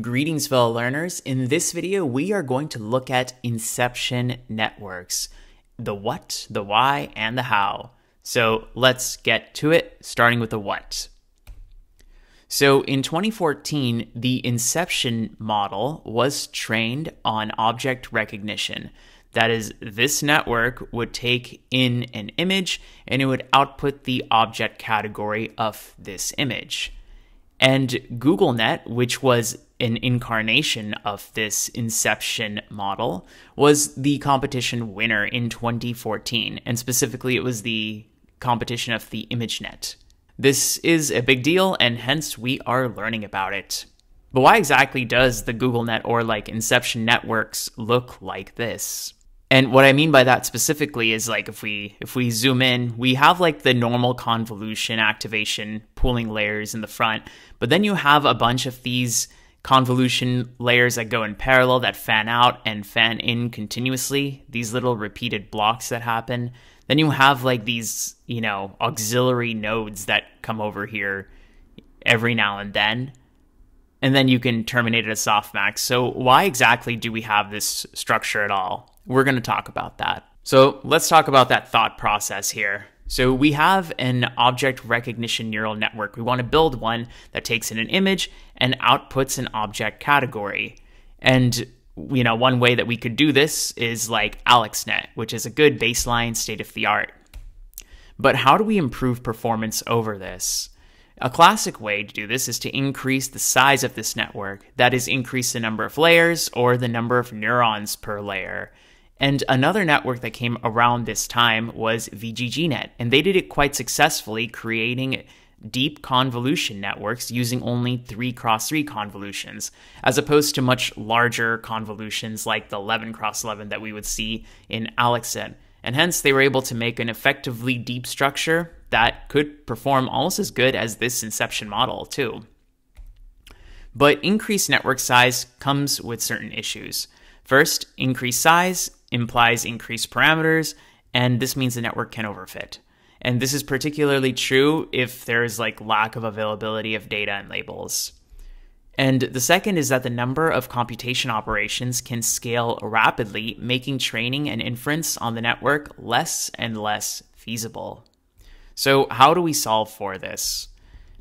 Greetings, fellow learners. In this video, we are going to look at inception networks the what, the why, and the how. So let's get to it, starting with the what. So in 2014, the inception model was trained on object recognition. That is, this network would take in an image and it would output the object category of this image. And GoogLeNet, which was an incarnation of this inception model, was the competition winner in 2014. And specifically, it was the competition of the ImageNet. This is a big deal, and hence we are learning about it. But why exactly does the GoogLeNet or like Inception networks look like this? And what I mean by that specifically is like if we if we zoom in, we have like the normal convolution activation pooling layers in the front, but then you have a bunch of these convolution layers that go in parallel that fan out and fan in continuously, these little repeated blocks that happen. Then you have like these, you know, auxiliary nodes that come over here every now and then. And then you can terminate it as softmax. So why exactly do we have this structure at all? We're going to talk about that. So let's talk about that thought process here. So we have an object recognition neural network. We want to build one that takes in an image and outputs an object category. And you know, one way that we could do this is like AlexNet, which is a good baseline state of the art. But how do we improve performance over this? A classic way to do this is to increase the size of this network, that is, increase the number of layers or the number of neurons per layer. And another network that came around this time was VGGNet, and they did it quite successfully, creating deep convolution networks using only 3 cross 3 convolutions, as opposed to much larger convolutions like the 11 cross 11 that we would see in AlexNet. And hence, they were able to make an effectively deep structure that could perform almost as good as this inception model, too. But increased network size comes with certain issues. First, increased size implies increased parameters, and this means the network can overfit. And this is particularly true if there's like lack of availability of data and labels. And the second is that the number of computation operations can scale rapidly, making training and inference on the network less and less feasible. So, how do we solve for this?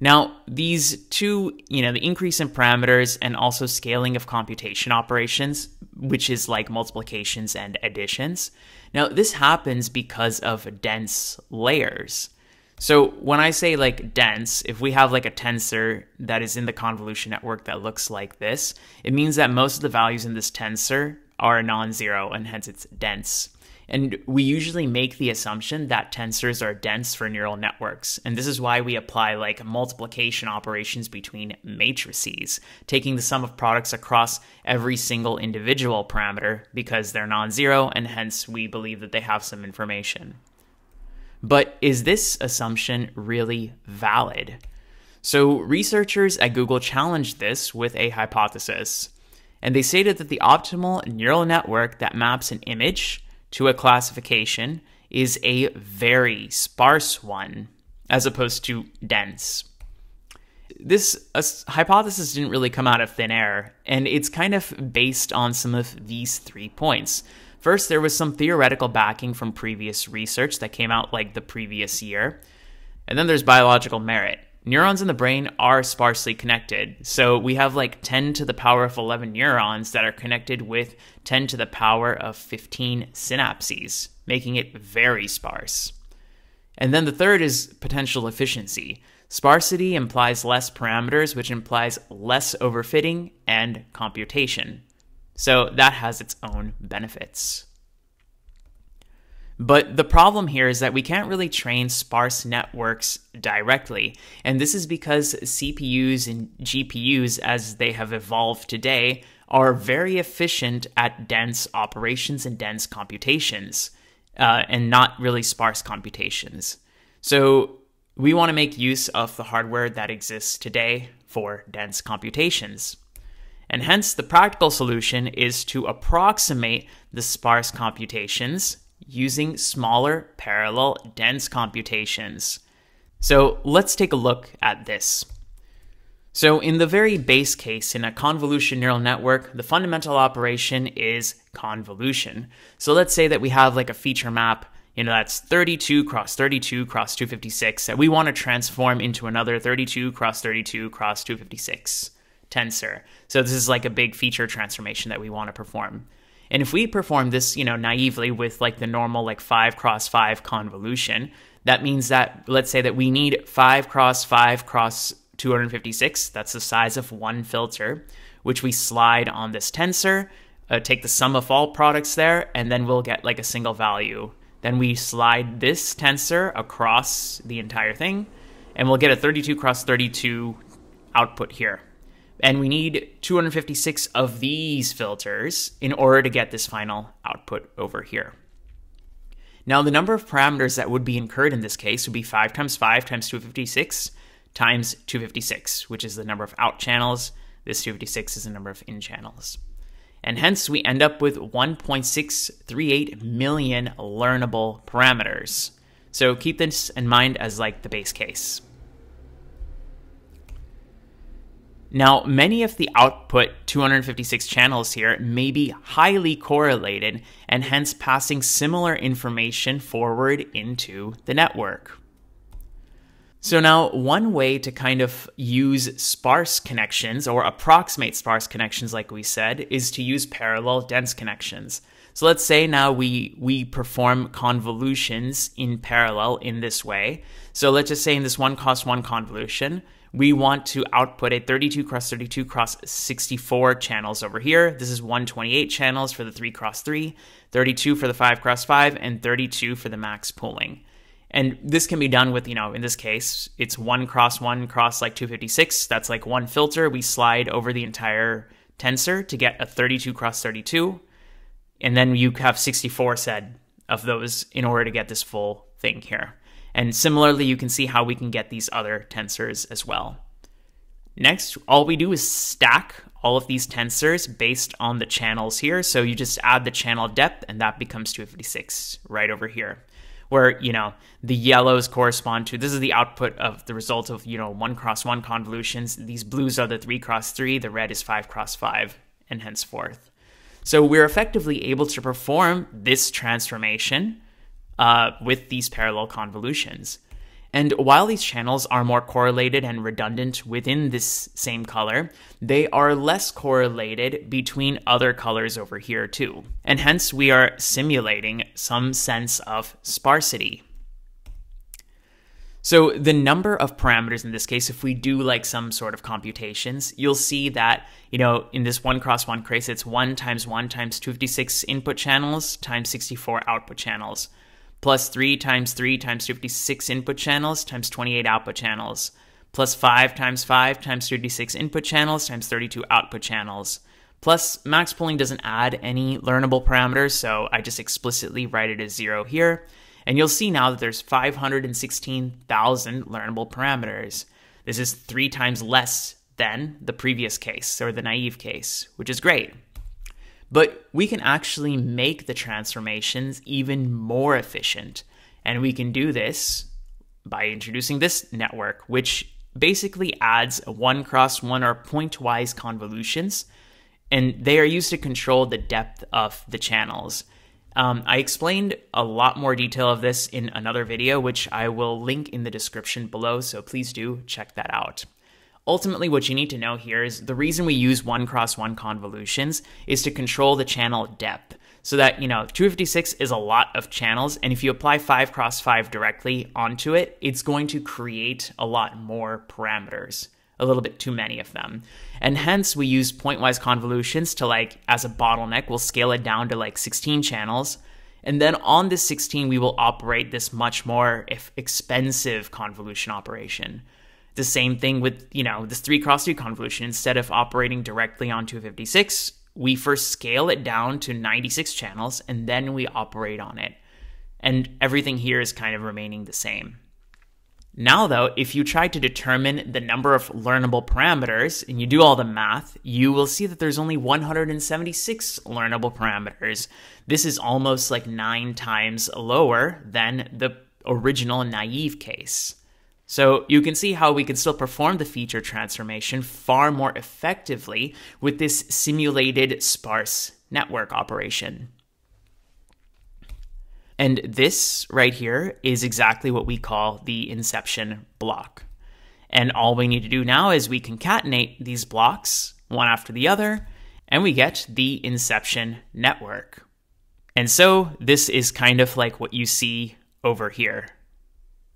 Now, these two, you know, the increase in parameters and also scaling of computation operations, which is like multiplications and additions. Now, this happens because of dense layers. So when I say like dense, if we have like a tensor that is in the convolution network that looks like this, it means that most of the values in this tensor are non-zero and hence it's dense. And we usually make the assumption that tensors are dense for neural networks. And this is why we apply like multiplication operations between matrices, taking the sum of products across every single individual parameter because they're non zero, and hence we believe that they have some information. But is this assumption really valid? So, researchers at Google challenged this with a hypothesis. And they stated that the optimal neural network that maps an image to a classification is a very sparse one as opposed to dense. This uh, hypothesis didn't really come out of thin air, and it's kind of based on some of these three points. First, there was some theoretical backing from previous research that came out like the previous year. And then there's biological merit neurons in the brain are sparsely connected. So we have like 10 to the power of 11 neurons that are connected with 10 to the power of 15 synapses, making it very sparse. And then the third is potential efficiency. Sparsity implies less parameters, which implies less overfitting and computation. So that has its own benefits. But the problem here is that we can't really train sparse networks directly. And this is because CPUs and GPUs, as they have evolved today, are very efficient at dense operations and dense computations, uh, and not really sparse computations. So we want to make use of the hardware that exists today for dense computations. And hence, the practical solution is to approximate the sparse computations using smaller, parallel, dense computations. So let's take a look at this. So, in the very base case, in a convolution neural network, the fundamental operation is convolution. So, let's say that we have like a feature map, you know, that's 32 cross 32 cross 256 that we want to transform into another 32 cross 32 cross 256 tensor. So, this is like a big feature transformation that we want to perform. And if we perform this, you know, naively with like the normal like 5 cross 5 convolution, that means that let's say that we need 5 cross 5 cross 256. That's the size of one filter, which we slide on this tensor, uh, take the sum of all products there, and then we'll get like a single value. Then we slide this tensor across the entire thing, and we'll get a 32 cross 32 output here. And we need 256 of these filters in order to get this final output over here. Now, the number of parameters that would be incurred in this case would be 5 times 5 times 256, times 256, which is the number of out channels. This 256 is the number of in channels. And hence we end up with 1.638 million learnable parameters. So keep this in mind as like the base case. Now, many of the output 256 channels here may be highly correlated and hence passing similar information forward into the network. So now one way to kind of use sparse connections or approximate sparse connections like we said is to use parallel dense connections. So let's say now we we perform convolutions in parallel in this way. So let's just say in this one cross one convolution, we want to output a 32 cross 32 cross 64 channels over here. This is 128 channels for the 3 cross 3, 32 for the 5 cross 5, and 32 for the max pooling. And this can be done with, you know, in this case, it's one cross one cross like 256. That's like one filter. We slide over the entire tensor to get a 32 cross 32. And then you have 64 said of those in order to get this full thing here. And similarly, you can see how we can get these other tensors as well. Next, all we do is stack all of these tensors based on the channels here. So you just add the channel depth and that becomes 256 right over here where you know the yellows correspond to this is the output of the result of you know one cross one convolutions these blues are the three cross three the red is five cross five and henceforth so we're effectively able to perform this transformation uh, with these parallel convolutions and while these channels are more correlated and redundant within this same color, they are less correlated between other colors over here too. And hence we are simulating some sense of sparsity. So the number of parameters in this case, if we do like some sort of computations, you'll see that, you know, in this one cross one case, it's one times one times 256 input channels times 64 output channels plus 3 times 3 times 56 input channels times 28 output channels, plus 5 times 5 times 36 input channels times 32 output channels. Plus, max pooling doesn't add any learnable parameters, so I just explicitly write it as 0 here. And you'll see now that there's 516,000 learnable parameters. This is three times less than the previous case, or the naive case, which is great. But we can actually make the transformations even more efficient. And we can do this by introducing this network, which basically adds one cross one or pointwise convolutions. And they are used to control the depth of the channels. Um, I explained a lot more detail of this in another video, which I will link in the description below, so please do check that out. Ultimately, what you need to know here is the reason we use one cross one convolutions is to control the channel depth. So that, you know, 256 is a lot of channels, and if you apply 5 cross 5 directly onto it, it's going to create a lot more parameters, a little bit too many of them. And hence, we use pointwise convolutions to, like, as a bottleneck, we'll scale it down to like 16 channels. And then on this 16, we will operate this much more expensive convolution operation. The same thing with, you know, this 3 cross 3 convolution. Instead of operating directly on 256, we first scale it down to 96 channels and then we operate on it. And everything here is kind of remaining the same. Now, though, if you try to determine the number of learnable parameters and you do all the math, you will see that there's only 176 learnable parameters. This is almost like nine times lower than the original naive case. So you can see how we can still perform the feature transformation far more effectively with this simulated sparse network operation. And this right here is exactly what we call the inception block. And all we need to do now is we concatenate these blocks one after the other, and we get the inception network. And so this is kind of like what you see over here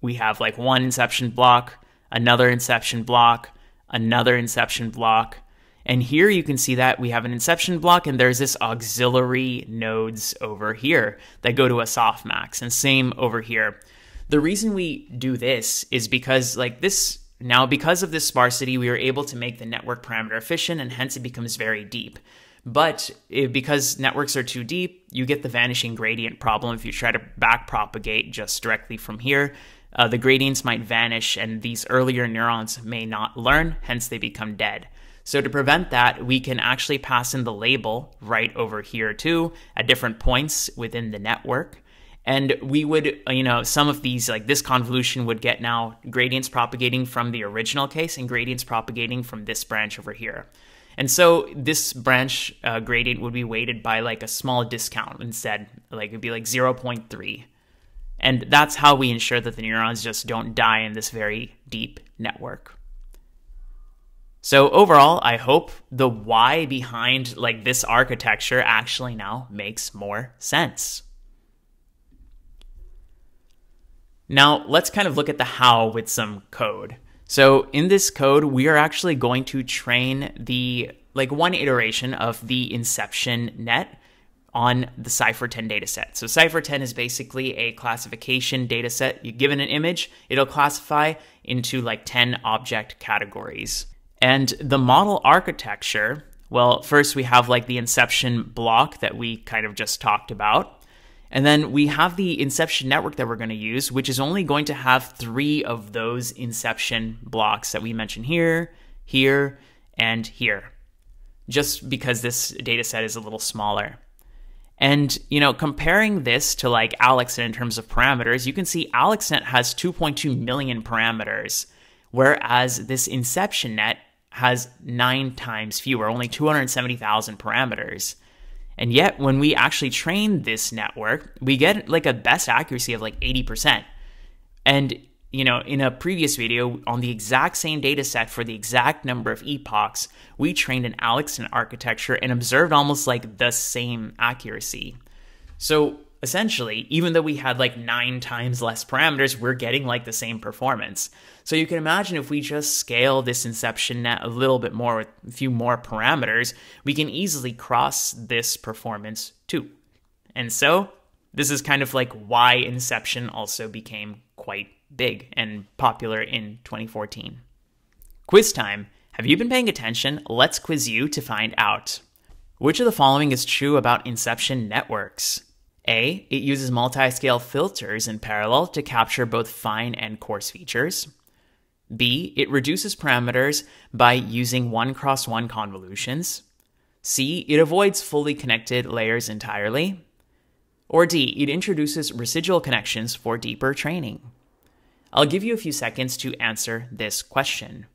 we have like one inception block, another inception block, another inception block. And here you can see that we have an inception block and there's this auxiliary nodes over here that go to a softmax and same over here. The reason we do this is because like this now because of this sparsity we are able to make the network parameter efficient and hence it becomes very deep. But it, because networks are too deep, you get the vanishing gradient problem if you try to backpropagate just directly from here uh, the gradients might vanish and these earlier neurons may not learn, hence they become dead. So to prevent that, we can actually pass in the label right over here too at different points within the network. And we would, uh, you know, some of these, like this convolution would get now gradients propagating from the original case and gradients propagating from this branch over here. And so this branch uh, gradient would be weighted by like a small discount instead, like it'd be like 0.3. And that's how we ensure that the neurons just don't die in this very deep network. So overall, I hope the why behind like this architecture actually now makes more sense. Now, let's kind of look at the how with some code. So in this code, we are actually going to train the like one iteration of the inception net on the CIFAR10 dataset. So CIFAR10 is basically a classification dataset. You given an image, it'll classify into like 10 object categories. And the model architecture, well, first we have like the inception block that we kind of just talked about. And then we have the inception network that we're going to use, which is only going to have three of those inception blocks that we mentioned here, here, and here, just because this data set is a little smaller. And, you know, comparing this to like AlexNet in terms of parameters, you can see AlexNet has 2.2 million parameters, whereas this Inception Net has nine times fewer, only 270,000 parameters. And yet, when we actually train this network, we get like a best accuracy of like 80%. And you know, in a previous video on the exact same data set for the exact number of epochs, we trained an AlexNet architecture and observed almost like the same accuracy. So essentially, even though we had like nine times less parameters, we're getting like the same performance. So you can imagine if we just scale this inception net a little bit more with a few more parameters, we can easily cross this performance too. And so this is kind of like why Inception also became quite big and popular in 2014. Quiz time. Have you been paying attention? Let's quiz you to find out. Which of the following is true about Inception networks? A. It uses multi scale filters in parallel to capture both fine and coarse features. B. It reduces parameters by using one cross one convolutions. C. It avoids fully connected layers entirely. Or D. It introduces residual connections for deeper training. I'll give you a few seconds to answer this question.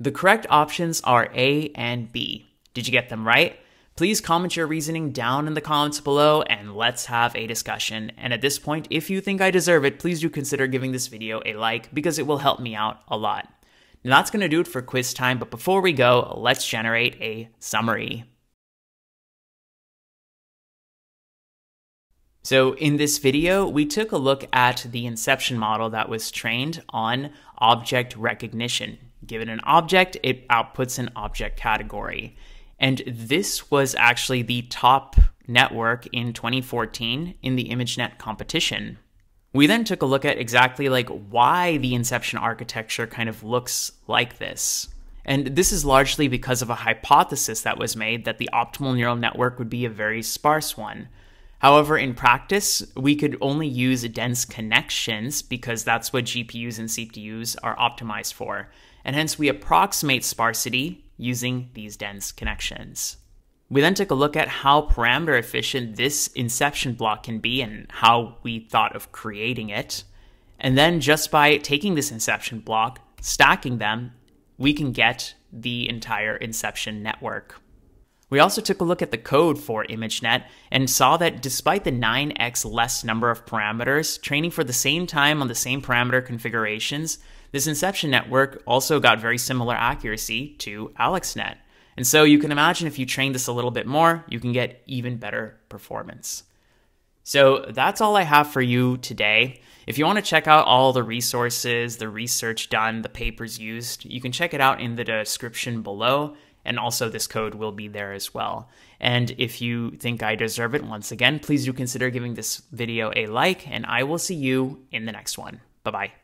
The correct options are A and B. Did you get them right? Please comment your reasoning down in the comments below and let's have a discussion. And at this point, if you think I deserve it, please do consider giving this video a like because it will help me out a lot. Now that's going to do it for quiz time, but before we go, let's generate a summary. So in this video, we took a look at the inception model that was trained on object recognition. Given an object, it outputs an object category. And this was actually the top network in 2014 in the ImageNet competition. We then took a look at exactly like why the inception architecture kind of looks like this. And this is largely because of a hypothesis that was made that the optimal neural network would be a very sparse one. However, in practice, we could only use dense connections because that's what GPUs and CPUs are optimized for. And hence, we approximate sparsity using these dense connections. We then took a look at how parameter efficient this inception block can be and how we thought of creating it. And then just by taking this inception block, stacking them, we can get the entire inception network. We also took a look at the code for ImageNet and saw that despite the 9x less number of parameters, training for the same time on the same parameter configurations, this inception network also got very similar accuracy to AlexNet. And so you can imagine if you train this a little bit more, you can get even better performance. So that's all I have for you today. If you want to check out all the resources, the research done, the papers used, you can check it out in the description below. And also, this code will be there as well. And if you think I deserve it, once again, please do consider giving this video a like, and I will see you in the next one. Bye bye.